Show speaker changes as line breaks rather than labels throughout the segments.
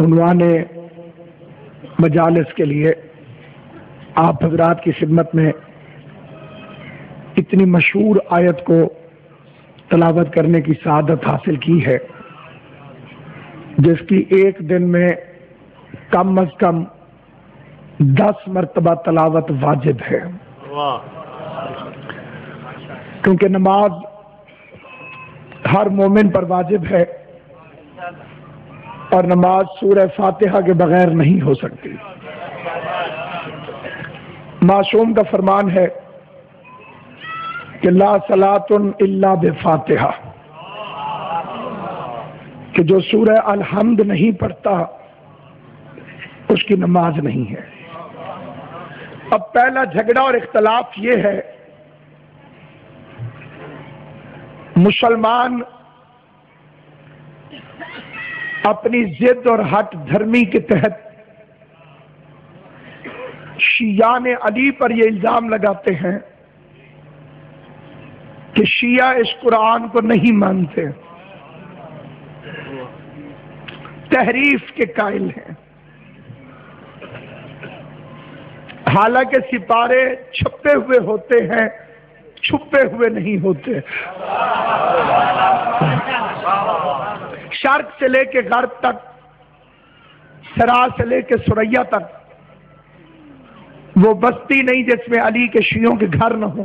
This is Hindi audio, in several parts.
उनवान मजालस के लिए आप हजरात की खिदमत में इतनी मशहूर आयत को तलावत करने की सादत हासिल की है, जिसकी एक दिन में कम अज कम दस मरतबा तलावत वाजिब है। क्योंकि नमाज़ हर मोमिन पर वाजिब है और नमाज़ सूरह फातिहा के बगैर नहीं हो सकती। मासूम का फरमान है कि ला सलातुन इल्ला बेफातिहा कि जो सूरह अलहमद नहीं पढ़ता, उसकी नमाज़ नहीं है। अब पहला झगड़ा और इख्तलाफ ये है, मुसलमान अपनी जिद और हट धर्मी के तहत शिया अली पर यह इल्ज़ाम लगाते हैं कि शिया इस कुरान को नहीं मानते। तहरीफ के कायल हैं। हालाँकि सितारे छपे हुए होते हैं, छुपे हुए नहीं होते। शर्क से लेके गर्ब तक सरा से लेके सुरैया तक, वो बस्ती नहीं जिसमें अली के शियों के घर न हो।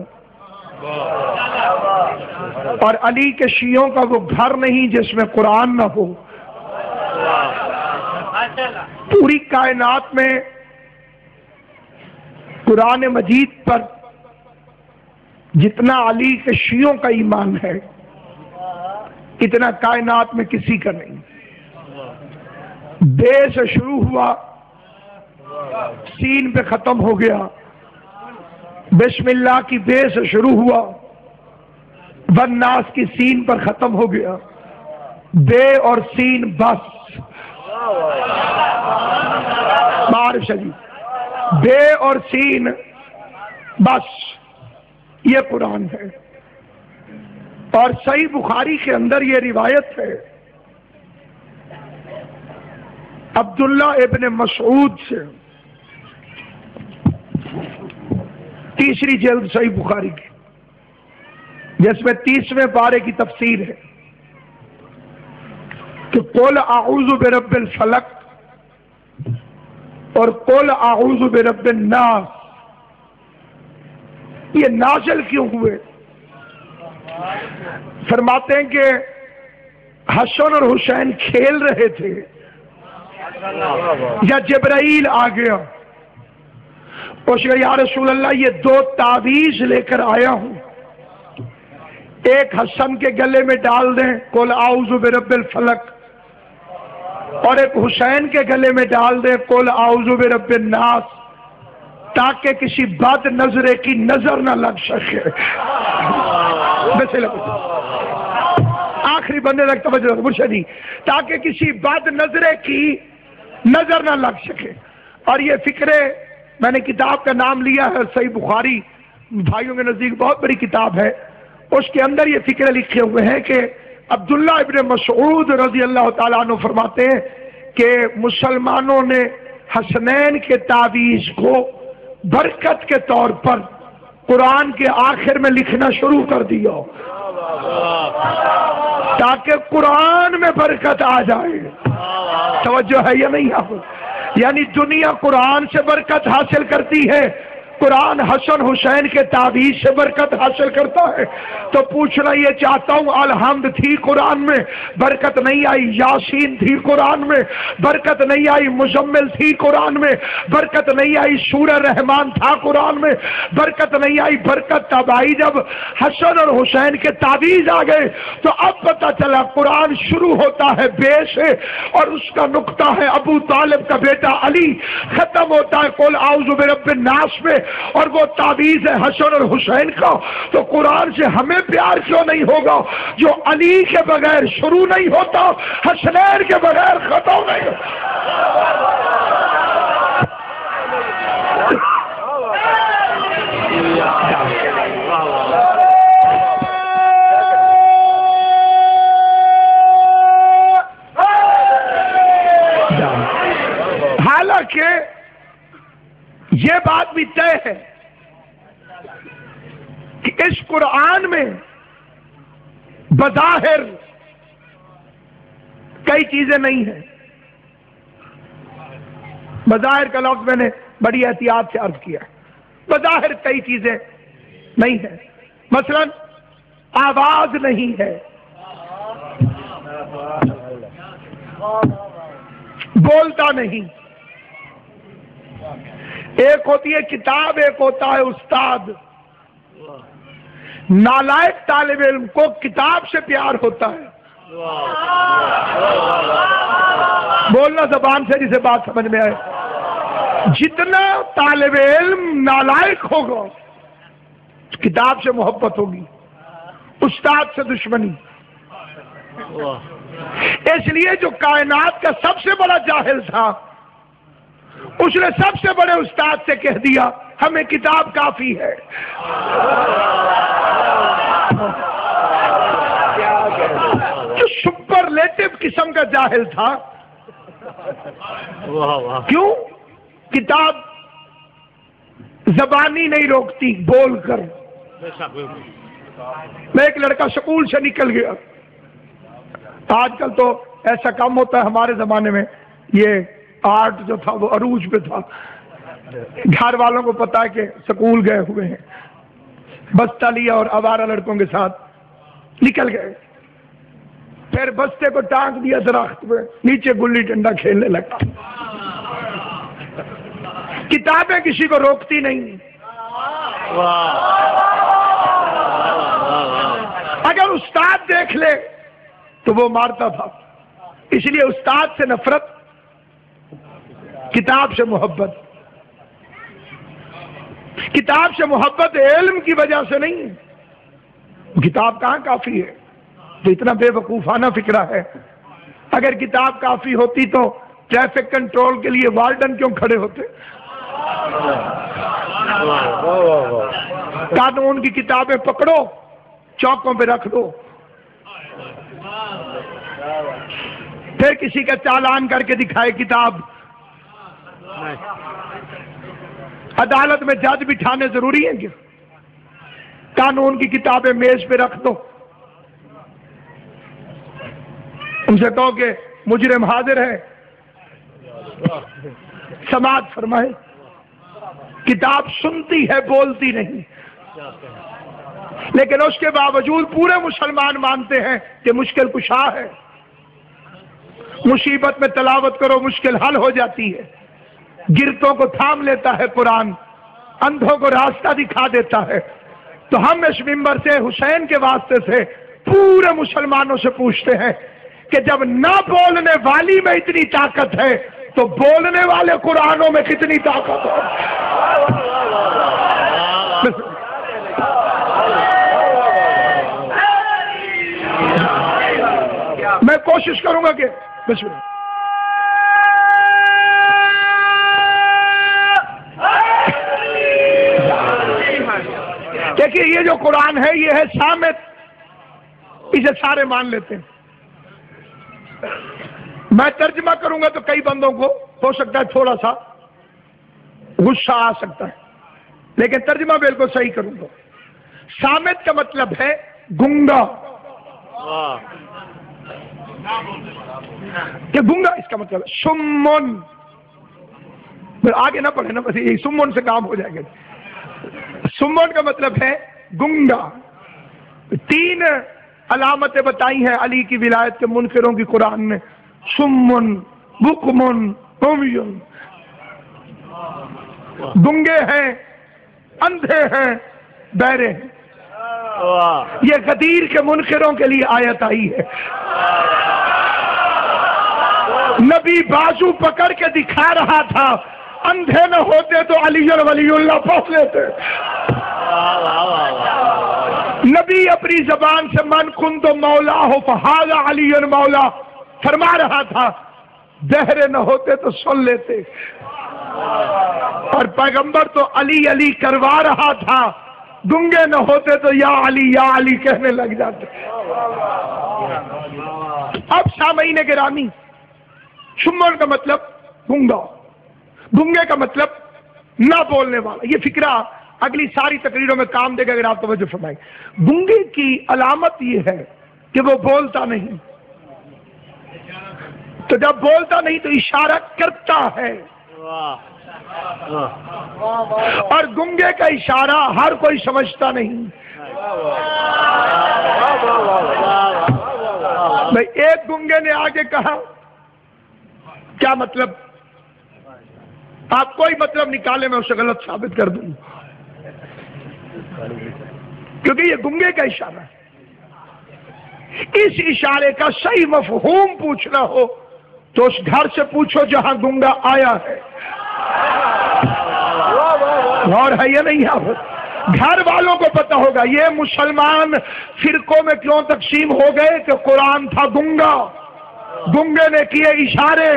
और अली के शियों का वो घर नहीं जिसमें कुरान न हो। पूरी कायनात में कुरान मजीद पर जितना अली के शियों का ईमान है इतना कायनात में किसी का नहीं। बे से शुरू हुआ सीन पे खत्म हो गया, बिस्मिल्लाह की बे से शुरू हुआ बननास की सीन पर खत्म हो गया। बे और सीन बस। बार शरीफ बे और सीन बस। ये कुरान है। और सही बुखारी के अंदर ये रिवायत है। अब्दुल्ला इबन मसूद से। तीसरी जल्द सही बुखारी की। जिसमें तीसवें पारे की तफसीर है कि कोल आउज बेरबिल फलक और कोल आउज बेरबिल नास। ये नाजल क्यों हुए? फरमाते हैं कि हसन और हुसैन खेल रहे थे। या जबराइल आ गया। उसका या रसूल अल्लाह ये दो तावीज लेकर आया हूँ। एक हसन के गले में डाल दें, कोल आउज बिरबिल फलक। और एक हुसैन के गले में डाल दें, कोल आउज बिरबिल नास। ताकि किसी बद नजरे की नज़र ना लग सके। आखिरी बंदे तक तवज्जो मुर्शदी, ताकि किसी बद नजरे की नज़र ना लग सके। और ये फिक्रे, मैंने किताब का नाम लिया है, सही बुखारी। भाइयों के नज़दीक बहुत बड़ी किताब है। उसके अंदर ये फ़िक्र लिखे हुए हैं कि अब्दुल्ला इबन मसूद रज़ी अल्लाह तु फरमाते हैं कि मुसलमानों ने हसनैन के तावीज को बरकत के तौर पर कुरान के आखिर में लिखना शुरू कर दिया। ताकि कुरान में बरकत आ जाए। तवज्जो है या नहीं यानी दुनिया कुरान से बरकत हासिल करती है कुरान हसन हुसैन के ताबीज से बरकत हासिल करता है। तो पूछना ये चाहता हूँ, अलहमद थी कुरान में, बरकत नहीं आई। यासीन थी कुरान में, बरकत नहीं आई। मुजम्मिल थी कुरान में, बरकत नहीं आई। सूर रहमान था कुरान में, बरकत नहीं आई। बरकत तब आई जब हसन और हुसैन के ताबीज आ गए। तो अब पता चला कुरान शुरू होता है बे और उसका नुकता है अबू तालिब का बेटा अली। खत्म होता है कोल आउजुब नाश में। और वो ताबीज है हसन और हुसैन का तो कुरान से हमें प्यार क्यों नहीं होगा? जो अली के बगैर शुरू नहीं होता, हसनैन के बगैर खत्म नहीं कि यह बात भी तय है कि इस कुरान में बजाहिर कई चीज़ें नहीं है। बजाहिर का लफ्ज मैंने बड़ी एहतियात से अर्ज़ किया। बजाहिर कई चीज़ें नहीं है। मसलन, आवाज़ नहीं है। बोलता नहीं। एक होती है किताब, एक होता है उस्ताद। नालायक तालब इल्म को किताब से प्यार होता है। बोलना जबान से जिसे बात समझ में आए। जितना तालब इल्म नालायक होगा, किताब से मोहब्बत होगी, उस्ताद से दुश्मनी। इसलिए जो कायनात का सबसे बड़ा जाहिल था उसने सबसे बड़े उस्ताद से कह दिया हमें किताब काफ़ी है। जो सुपरलेटिव किस्म का जाहिल था। क्यों? किताब जबानी नहीं रोकती बोलकर मैं एक लड़का स्कूल से निकल गया। आजकल तो ऐसा कम होता है हमारे जमाने में ये आर्ट जो था, वो अरूज पे था। घर वालों को पता है कि स्कूल गए हुए हैं। बस्ता लिया और आवारा लड़कों के साथ निकल गए। फिर बस्ते को टांग दिया दरख्त पे नीचे गुल्ली डंडा खेलने लगा। किताबें किसी को रोकती नहीं। अगर उस्ताद देख ले तो वो मारता था। इसलिए उस्ताद से नफरत किताब से मोहब्बत। किताब से मोहब्बत इल्म की वजह से नहीं है। किताब कहाँ काफ़ी है? तो इतना बेवकूफाना फिक्रा है। अगर किताब काफ़ी होती तो ट्रैफ़िक कंट्रोल के लिए वार्डन क्यों खड़े होते? कानून की किताबें पकड़ो, चौकों पे रख दो। फिर किसी का चालान करके दिखाए किताब। अदालत में जज बिठाने ज़रूरी है क्या? कानून की किताबें मेज पे रख दो। उनसे कहो कि मुजरिम हाजिर है। समाज फरमाए, किताब सुनती है, बोलती नहीं। लेकिन उसके बावजूद पूरे मुसलमान मानते हैं कि मुश्किल कुशा है। मुसीबत में तलावत करो, मुश्किल हल हो जाती है। गिरतों को थाम लेता है कुरान अंधों को रास्ता दिखा देता है। तो हम इस मिंबर से, हुसैन के वास्ते से पूरे मुसलमानों से पूछते हैं कि जब ना बोलने वाली में इतनी ताकत है तो बोलने वाले कुरानों में कितनी ताकत है? मैं कोशिश करूँगा कि बिस्मिल्लाह देखिए, ये जो कुरान है, ये है सामित। इसे सारे मान लेते हैं। मैं तर्जमा करूँगा तो कई बंदों को, हो सकता है थोड़ा सा गुस्सा आ सकता है, लेकिन तर्जमा बिल्कुल सही करूँगा। सामित का मतलब है गुंगा। क्या गुंगा, इसका मतलब सुमन आगे ना पढ़े ना, बस ये सुमन से काम हो जाएगा। सुमन का मतलब है गुंगा तीन अलामतें बताई हैं अली की विलायत के मुनकरों की कुरान ने। सुमन, बुकमन उमयुन गुंगे हैं, अंधे हैं बहरे हैं। ये गदीर के मुनकरों के लिए आयत आई है। नबी बाजू पकड़ के दिखा रहा था अंधे न होते तो अली और वलीउल्लाह पहुँच लेते। नबी अपनी जबान से मन खुन तो मौला हो, फहाजा अली और मौला फरमा रहा था, बहरे न होते तो सुन लेते। और पैगंबर तो अली अली करवा रहा था गुंगे न होते तो या अली या अली कहने लग जाते। अब सामई ने गिरामी सुमन का मतलब गुंगा। गुंगे का मतलब ना बोलने वाला। ये फिक्रा अगली सारी तकरीरों में काम देगा, अगर आप तवज्जो फरमाए। गुंगे की अलामत ये है कि वो बोलता नहीं। तो जब बोलता नहीं तो इशारा करता है। और गुंगे का इशारा हर कोई समझता नहीं। भाई, एक गुंगे ने आगे कहा, क्या मतलब? आप कोई मतलब निकाले, मैं उसे गलत साबित कर दूँ क्योंकि ये गुंगे का इशारा है। इस इशारे का सही मफहूम पूछना हो तो उस घर से पूछो जहाँ गुंगा आया है। और है या नहीं आप घर वालों को पता होगा, ये मुसलमान फिरकों में क्यों तकसीम हो गए कि कुरान था गुंगा। गुंगे ने किए इशारे।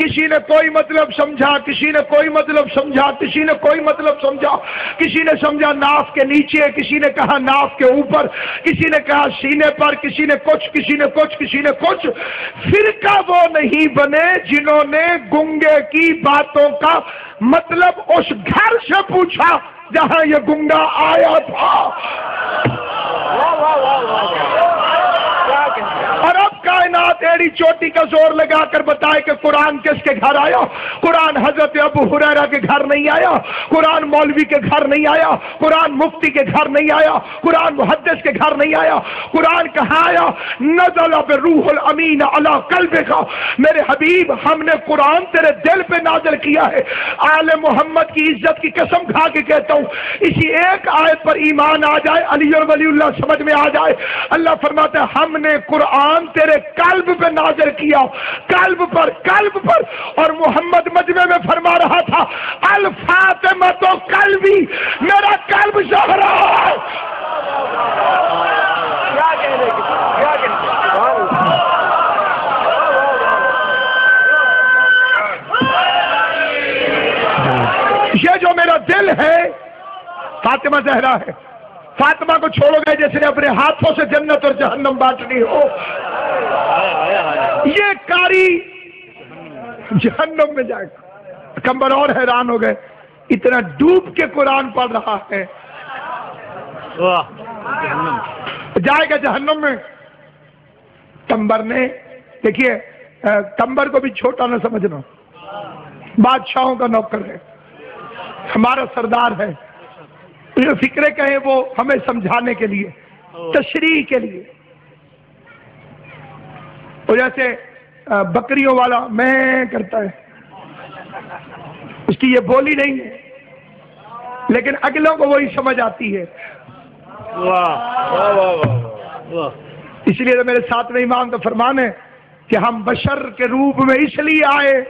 किसी ने कोई मतलब समझा, किसी ने कोई मतलब समझा, किसी ने कोई मतलब समझा। किसी ने समझा नाफ के नीचे, किसी ने कहा नाफ के ऊपर, किसी ने कहा सीने पर, किसी ने कुछ, किसी ने कुछ, किसी ने कुछ। फिर का वो नहीं बने जिन्होंने गुंगे की बातों का मतलब उस घर से पूछा, जहाँ ये गुंगा आया था। और अब कायनात एड़ी चोटी का ज़ोर लगाकर बताए कि कुरान किसके घर आया? कुरान हज़रत अबू हुरैरा के घर नहीं आया? कुरान मौलवी के घर नहीं आया? कुरान मुफ्ती के घर नहीं आया? कुरान मुहदस के घर नहीं आया? कुरान कहा आया? नजल रूहुल अमीन अला कल्ब का मेरे हबीब, हमने कुरान तेरे दिल पे नाजल किया है। आल मोहम्मद की इज़्ज़त की कसम खा के कहता हूँ, इसी एक आयत पर ईमान आ जाए, अली और वलीउल्लाह समझ में आ जाए। अल्लाह फरमाते हमने कुरान तेरे कल्ब पे नाजर किया। कल्ब पर कल्ब पर। और मोहम्मद मजमे में फरमा रहा था अल फातिमा तो कल्बी मेरा कल्ब
कहने
ये जो मेरा दिल है फातिमा जहरा है। फातिमा को छोड़ोगे जैसे ने अपने हाथों से जन्नत और जहन्नम बांटनी हो। ये कारी जहन्नम में जाएगा। कंबर और हैरान हो गए। इतना डूब के कुरान पढ़ रहा है। जाएगा जहन्नम में। कंबर ने देखिए कंबर को भी छोटा ना समझना। बादशाहों का नौकर है। हमारा सरदार है। जो फिक्रे कहे वो हमें समझाने के लिए तशरी के लिए। तो जैसे बकरियों वाला मैं करता है। उसकी ये बोली नहीं है। लेकिन अगलों को वही समझ आती है। इसलिए तो मेरे साथ में इमाम का फरमान है कि हम बशर के रूप में इसलिए आए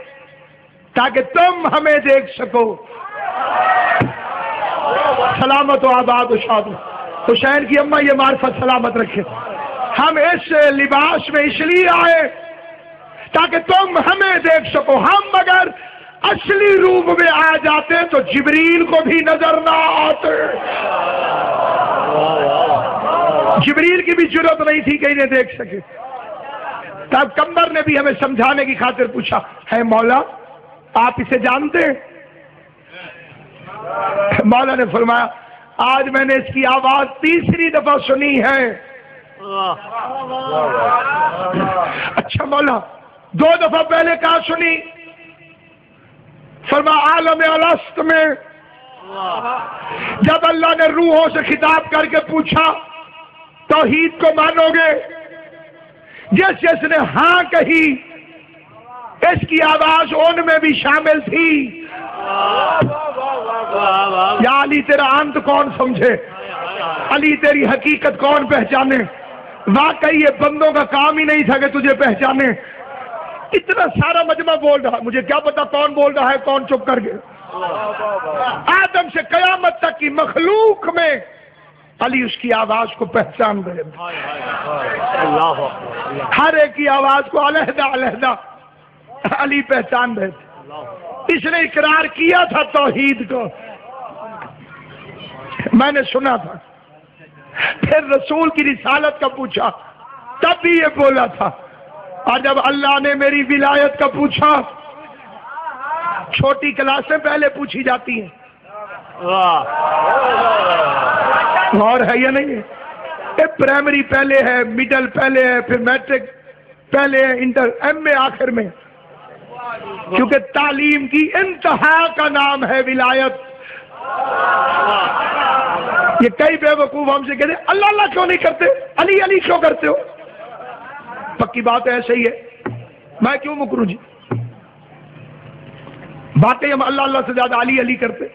ताकि तुम हमें देख सको। सलामत आबाद उशाद हुसैन की अम्मा ये मार्फत सलामत रखे। हम इस लिबास में इसलिए आए ताकि तुम हमें देख सको। हम अगर असली रूप में आ जाते तो जिबरील को भी नज़र ना आते। जिबरील की भी ज़रूरत नहीं थी कहीं इन्हें देख सके। तब कंबर ने भी हमें समझाने की खातिर पूछा, है मौला, आप इसे जानते हैं? मौला ने फरमाया, आज मैंने इसकी आवाज़ तीसरी दफ़ा सुनी है। अच्छा मौला, दो दफ़ा पहले कहा सुनी? फरमा आलम अलस्त में। जब अल्लाह ने रूहों से खिताब करके पूछा, तौहीद को मानोगे? जिस जिसने हाँ कही, इसकी आवाज़ उनमें भी शामिल थी। या अली तेरा अंत कौन समझे? अली, तेरी हकीकत कौन पहचाने? वाकई ये बंदों का काम ही नहीं था कि तुझे पहचाने। इतना सारा मजमा बोल रहा, मुझे क्या पता कौन बोल रहा है, कौन चुप कर गया। आदम से कयामत तक की मखलूक में अली उसकी आवाज़ को पहचान रहे हर एक की आवाज़ को अलहदा अलहदा। अली पहचान रहे थे। इसने इकरार किया था तौहीद को? मैंने सुना था। फिर रसूल की रिसालत का पूछा। तब भी ये बोला था। और जब अल्लाह ने मेरी विलायत का पूछा, छोटी क्लासें पहले पूछी जाती हैं। और है या नहीं? है प्राइमरी पहले है मिडिल पहले है, फिर मैट्रिक पहले है इंटर एम ए आखिर में। क्योंकि तालीम की इंतहा का नाम है विलायत। ये कई बेवकूफ़ हमसे कहते अल्लाह अल्लाह क्यों नहीं करते? अली अली क्यों करते हो? पक्की बात ऐसे ही है। मैं क्यों मुकरू जी? बातें हम अल्लाह अल्लाह से ज़्यादा अली अली करते।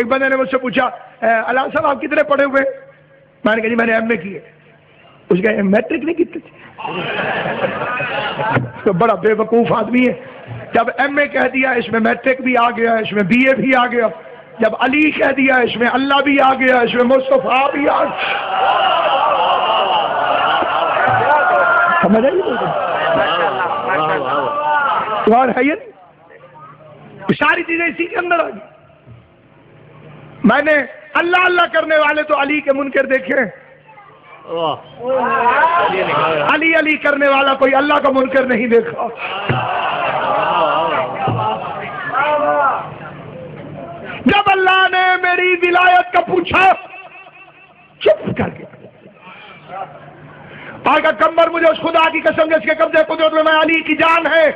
एक बंदे ने मुझसे पूछा अल्लाह साहब, आप कितने पढ़े हुए? मैंने कहा, जी, मैंने एम ए किए उसका मैट्रिक नहीं की तो बड़ा बेवकूफ़ आदमी है। जब एम ए कह दिया, इसमें मैट्रिक भी आ गया, इसमें बी ए भी आ गया। जब अली कह दिया, इसमें अल्लाह भी आ गया, इसमें मुस्तफ़ा भी आ आई और है ये सारी चीज़ें इसी के अंदर आ गई। मैंने अल्लाह अल्लाह करने वाले तो अली के मुनकर देखे अली अली करने वाला कोई अल्लाह का मुनकर नहीं देखा। जब अल्लाह ने मेरी विलायत का पूछा, चुप कर गया। आगा कम्बर मुझे उस खुदा की कसम जिसके कब्जे कुदरत में मैं अली की जान है।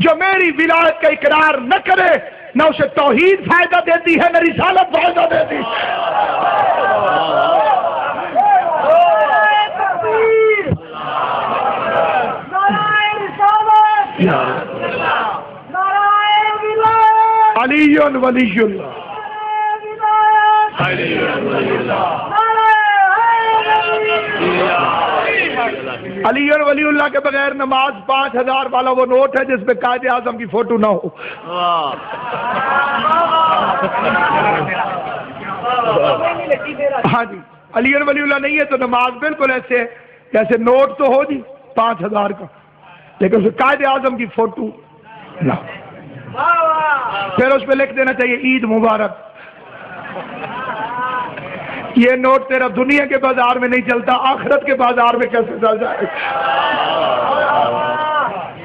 जो मेरी विलायत का इकरार न करे, न उसे तोहीद फ़ायदा देती है, न रिसालत फ़ायदा देती। अली वलीयुल्लाह। अली और वलीउल्लाह के बगैर नमाज़ पाँच हज़ार वाला वो नोट है जिसमें कायद आज़म की फ़ोटो ना हो। हाँ जी अली और वलीउल्लाह नहीं है तो नमाज़ बिल्कुल ऐसे है, जैसे नोट तो हो जी, पाँच हज़ार का, लेकिन उसमें कायद आज़म की फ़ोटो ना फिर उस पर लिख देना चाहिए ईद मुबारक। ये नोट तेरा दुनिया के बाज़ार में नहीं चलता आखिरत के बाज़ार में कैसे चल जाए?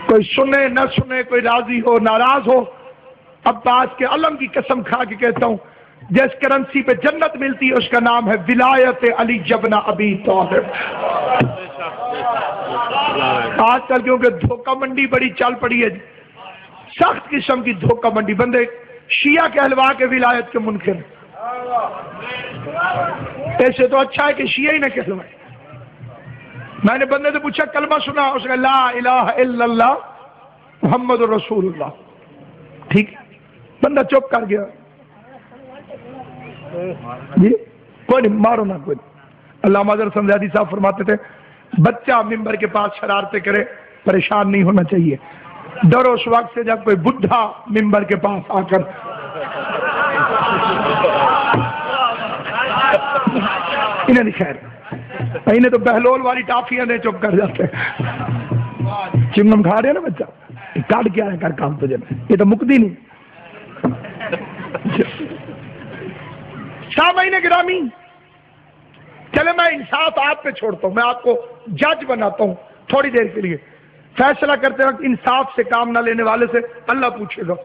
कोई सुने न सुने कोई राज़ी हो नाराज़ हो अब्बास के अलम की कसम खा के कहता हूँ जिस करेंसी पे जन्नत मिलती है उसका नाम है विलायत अली जबना अबी तौहिब आजकल क्योंकि धोखा मंडी बड़ी चल पड़ी है सख्त किस्म की धोखा मंडी बंदे शिया कहलवा के विलायत के मुनकर ऐसे तो अच्छा है कि शिया ही ना कहलवाए मैंने बंदे से पूछा, कलमा सुना, उसने ला इलाहा इल्लल्लाह मोहम्मद रसूलुल्लाह। ठीक बंदा चुप कर गया। जी, कोई नहीं, मारो ना कोई। अल्लाह मदर समझादी साहब फरमाते थे, बच्चा मिंबर के पास शरारते करे, परेशान नहीं होना चाहिए। डर उस वक्त से जब कोई बुद्धा मिंबर के पास आकर इन्हें नहीं खैर इन्हें तो बहलोल वाली टाफियाँ ने चुप कर जाते चिंगम खा रहे ना बच्चा? काट क्या है कर काम तुझे। ये तो मुक्ति नहीं। छह महीने ग्रामी। चले मैं इंसाफ आप पे छोड़ता हूँ। मैं आपको जज बनाता हूँ थोड़ी देर के लिए। फैसला करते वक्त इंसाफ से काम ना लेने वाले से अल्लाह पूछेगा।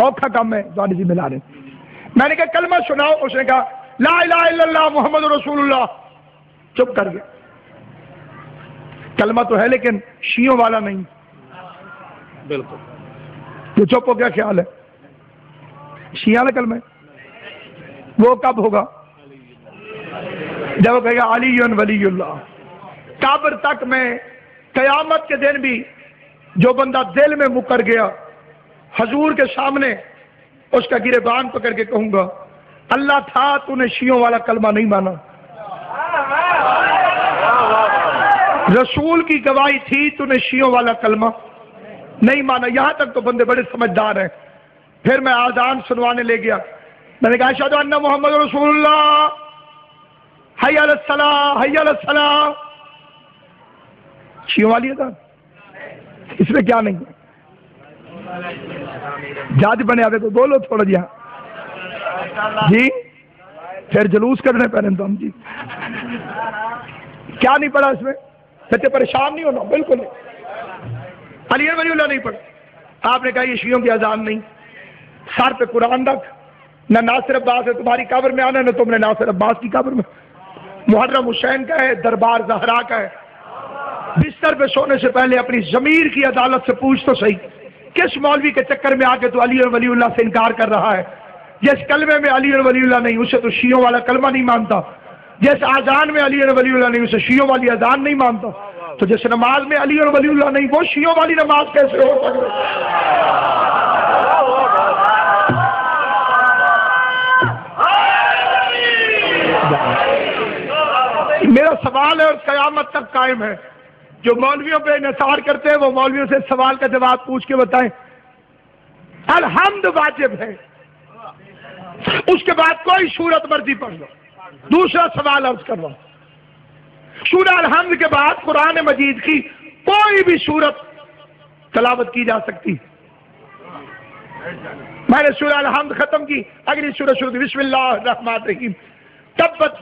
औखा काम है गाड़ी जी मिला रहे मैंने कहा कलमा सुनाओ उसने कहा ला इल्लल्लाह मोहम्मद रसूलुल्लाह। चुप कर गया कलमा तो है लेकिन शियों वाला नहीं।
बिल्कुल।
तो चुप हो क्या ख्याल है। शिया वाला कलमा वो कब होगा? जब वो कहेगा अली वलीउल्लाह काबर तक में कयामत के दिन भी जो बंदा दिल में मुकर गया, हजूर के सामने उसका गिरेबान पकड़ के कहूँगा, अल्लाह था, तूने शियों वाला कलमा नहीं माना। रसूल की गवाही थी, तूने शियों वाला कलमा नहीं माना। यहाँ तक तो बंदे बड़े समझदार हैं। फिर मैं आजान सुनवाने ले गया। मैंने कहा शाह अन्ना मोहम्मद रसूलुल्लाह। हय्या सला हय्या सला वाली था इसमें क्या नहीं? है जज बने आवे तो बोलो थोड़ा जिहा जी? फिर जलूस करने पैने तो हम जी। क्या नहीं पढ़ा इसमें? बच्चे परेशान नहीं होना, बिल्कुल नहीं। अली वली नहीं पढ़ा आपने कहा ये शियों की अजान नहीं। सर पे कुरान रख। न नासिर अब्बास है तुम्हारी कब्र में आना, ना तुमने नासिर अब्बास की कब्र में। मुहर्रम हुसैन का है, दरबार जहरा का है। बिस्तर पे सोने से पहले अपनी जमीर की अदालत से पूछ तो सही, किस मौलवी के चक्कर में आके तो अली और वलीउल्लाह से इनकार कर रहा है? जिस कलमे में अली और वलीउल्लाह नहीं, उसे तो शियों वाला कलमा नहीं मानता। जिस आजान में अली और वलीउल्लाह नहीं, उसे शियों वाली अजान नहीं मानता। तो जिस नमाज़ में अली और वलीउल्लाह नहीं, वो शियों वाली नमाज़ कैसे हो? मेरा सवाल है और कयामत तक कायम है। जो मौलवियों पे निसार करते हैं, वो मौलवियों से सवाल का जवाब पूछ के बताएँ। अलहमद वाजिब है। उसके बाद कोई सूरत मर्ज़ी पढ़ लो। दूसरा सवाल अर्ज़ कर लो सूर्य अलहमद के बाद कुरान मजीद की कोई भी सूरत तलावत की जा सकती मैंने सूर्य अलहमद खत्म की, अगली सूरत शुरू की बिस्मिल्लाह रहमान रहीम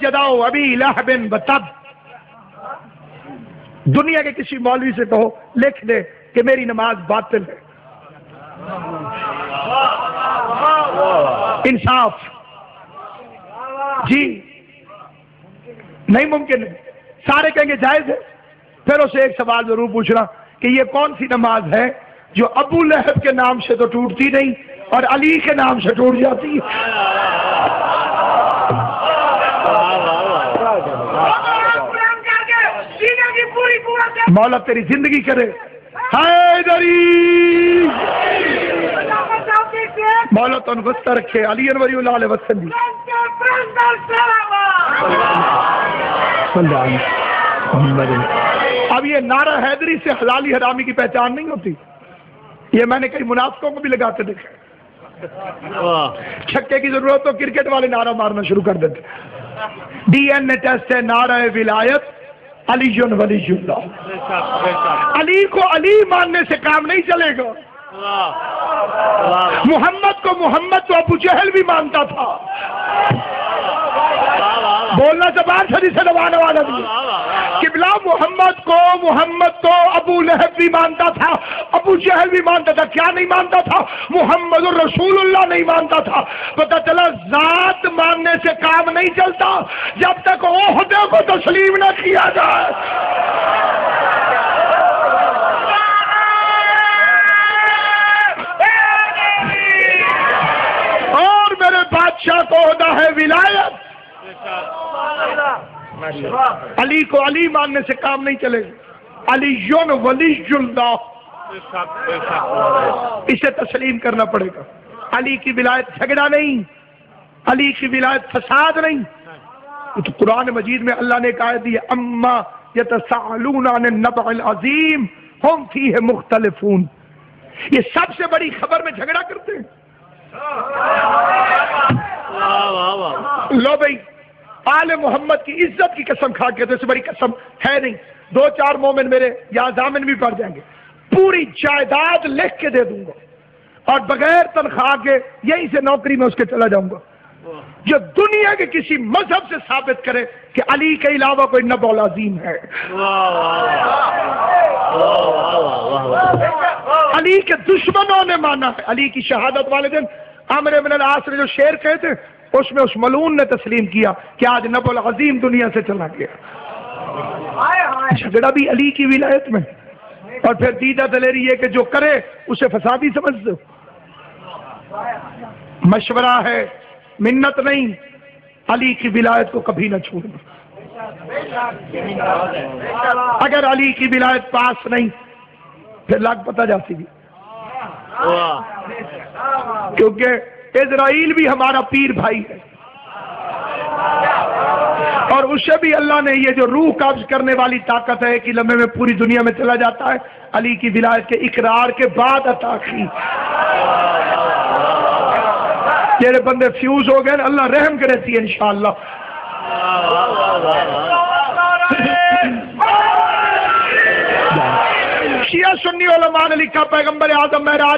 जदाओ अभी लहबिन बतब दुनिया के किसी मौलवी से कहो, लिख दे कि मेरी नमाज़ बातिल है। इंसाफ। जी। नहीं मुमकिन है। सारे कहेंगे जायज़ है। फिर उसे एक सवाल ज़रूर पूछना कि ये कौन सी नमाज़ है जो अबू लहब के नाम से तो टूटती नहीं और अली के नाम से टूट जाती है? मौला तेरी ज़िंदगी करे। मौला तो गुस्सा रखे। अली अनवरी उल्लाह वसन जी अब ये नारा हैदरी से हलाली हरामी की पहचान नहीं होती। ये मैंने कई मुनाफकों को भी लगाते देखा। छक्के की ज़रूरत तो क्रिकेट वाले नारा मारना शुरू कर देते। डीएनए टेस्ट है, नारा विलायत। अली जुन वली जुल्ला अली को अली मानने से काम नहीं चलेगा। मोहम्मद को मोहम्मद तो अबू जहल भी मानता था। बोलना जबान सदी से दबाने वाला भी किबला मोहम्मद को मोहम्मद को अबू लहब भी मानता था अबू जहल भी मानता था। क्या नहीं मानता था? मोहम्मद रसूलुल्लाह नहीं मानता था। पता चला जात मानने से काम नहीं चलता। जब तक ओहदे को तस्लीम न किया जाए। और मेरे बादशाह को होता है विलायत। अली को अली मानने से काम नहीं चलेगा। अली युन वलीजुल्लाह इसे तस्लीम करना पड़ेगा। अली की विलायत झगड़ा नहीं। अली की विलायत फसाद नहीं। तो कुरान मजीद में अल्लाह ने कहा दी अम्मा यतसालून नबअल अजीम हम फ़ी है मुख्तलिफून। ये सबसे बड़ी खबर में झगड़ा करते हैं। लो भाई। आले मोहम्मद की इज़्ज़त की कसम खा के तो इससे बड़ी कसम है नहीं। दो चार मोमिन मेरे यहाँ जामिन भी पड़ जाएँगे। पूरी जायदाद लिख के दे दूँगा। और बगैर तनख्वाह के यहीं से नौकरी में उसके चला जाऊँगा। जो दुनिया के किसी मज़हब से साबित करे कि अली के अलावा कोई नबौल अजीम है। अली के दुश्मनों ने माना है। अली की शहादत वाले दिन आमर बिन आस ने जो शेर कहे थे उसमें उस मलून ने तस्लीम किया कि आज नबुल अजीम दुनिया से चला गया। झगड़ा भी अली की विलायत में। और फिर दीदा दलेरी ये कि जो करे उसे फसादी समझ दो। मशवरा है मिन्नत नहीं अली की विलायत को कभी न छोड़ना। अगर अली की विलायत पास नहीं फिर लाख पता जाती भी। क्योंकि इजराइल भी हमारा पीर भाई है। और उससे भी अल्लाह ने ये जो रूह कब्ज करने वाली ताकत है कि लम्बे में पूरी दुनिया में चला जाता है, अली की विलायत के इकरार के बाद अता की। जेरे बंदे फ्यूज हो गए अल्लाह रहम करे थी इंशाला शिया सुन्नी वाला मान लिखा, पैगंबर आज़म महराज।